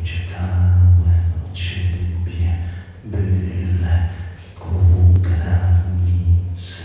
uciekałem od Ciebie, byle ku granicy,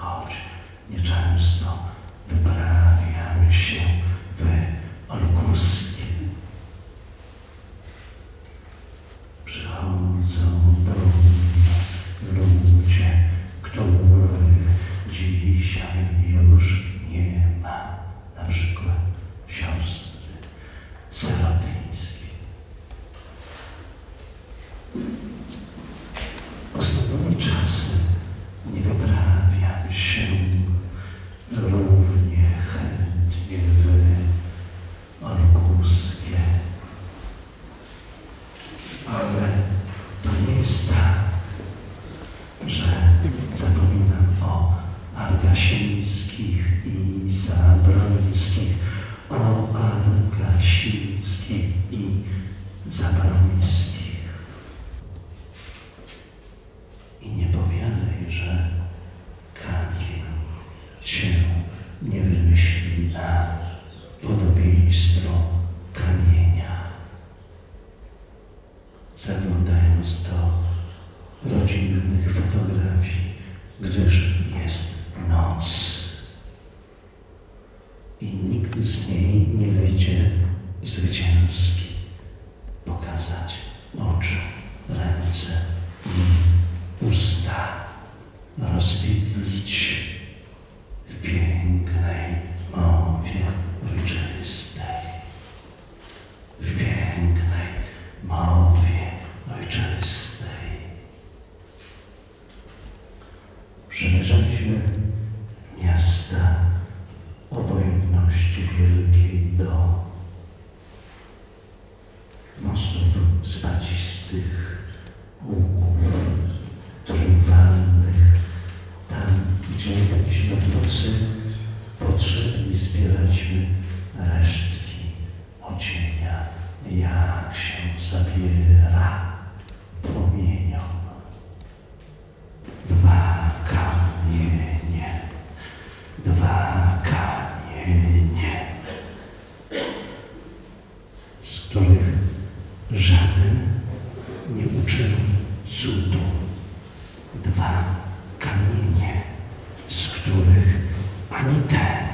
choć nieczęsto wyprawiam się w Olkuskie. Przychodzą do mnie ludzie, których dzisiaj już nie ale to nie jest tak, że zapominam o Argasińskich i Zabrońskich, o Argasińskich i Zabrońskich. I nie powiadaj, że kamień cię nie wymyśli na podobieństwo Zaglądając do rodzinnych fotografii, gdyż jest noc. I nikt z niej nie wyjdzie zwycięski. Pokazać oczy, ręce i usta, rozwidlić Przemierzaliśmy miasta obojętności wielkiej do mostów spadzistych, łuków triumfalnych, tam, gdzie jechaliśmy w nocy, potrzebni zbieraliśmy których ani ten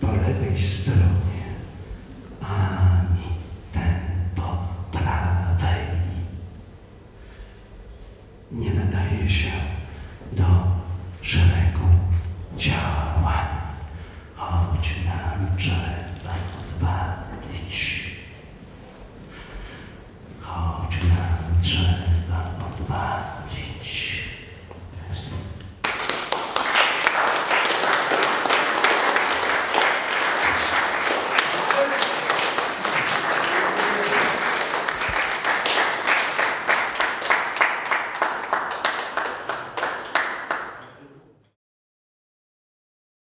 po lewej stronie, ani ten po prawej. Nie nadaje się